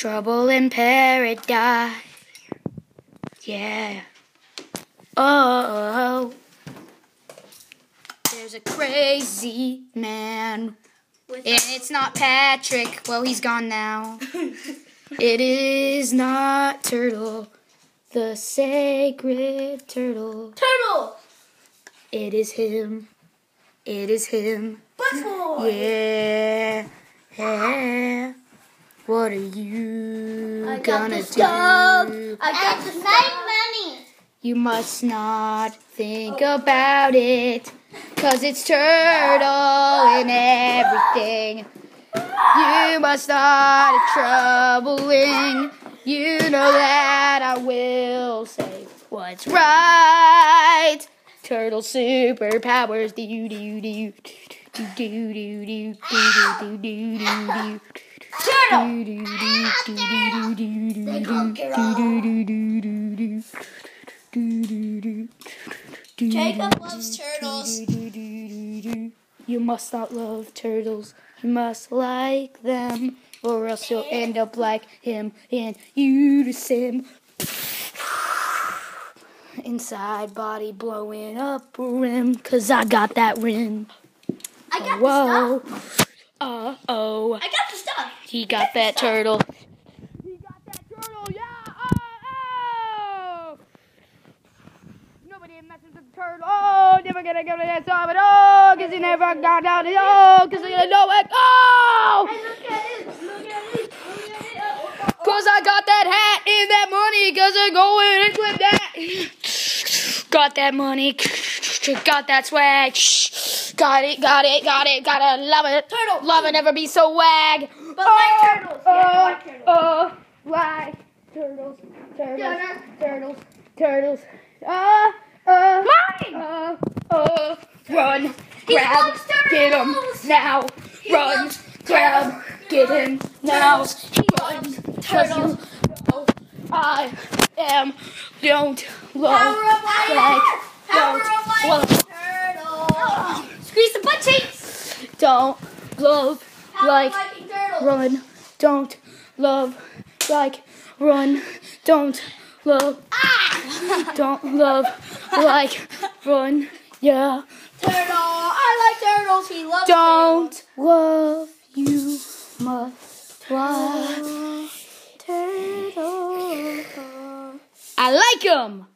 Trouble in paradise. Yeah. Oh. There's a crazy man. And it's not Patrick. Well, he's gone now. it is not Turtle, the sacred turtle. Turtle. It is him. It is him. Busboy. Yeah. yeah. What are you I gonna do? I got the money. You must not think about it, cause it's turtle and everything. You must not have troubling. You know that I will say what's right. Turtle superpowers. Do Do do do do do do do do do do do. Turtle. Jacob loves turtles. You must not love turtles. You must like them, or else you'll end up like him and you to sim. Inside body blowing up rim, cause I got that rim. I got the Whoa. stuff. Uh oh. I got the stuff. He got that stuff. turtle. He got that turtle, yeah! Oh, oh! Nobody messes with the turtle. Oh, never gonna go to that side, but oh, cause he never got down to oh, cause he didn't know it. Oh! Hey, look at it. Look at it. Look at it. Oh, oh, oh. Cause I got that hat and that money, cause I go in and flip that. Got that money, got that swag. Got it, got it, got it, gotta love it. Turtle. Love it, never be so wag. But like turtles. Yeah, Oh, like turtles. oh, like turtles, turtles, Yeah. turtles, turtles. Uh, uh, Mine. uh, uh, run, He grab, get him now. He Run, grab, get him now. He loves turtles. know I am don't of like. Don't of life. love Turtle. Squeeze the butt cheeks. don't love like run don't love like run don't love Ah. don't love like run yeah Turtle. I like turtles. He loves don't love you must like turtle I like 'em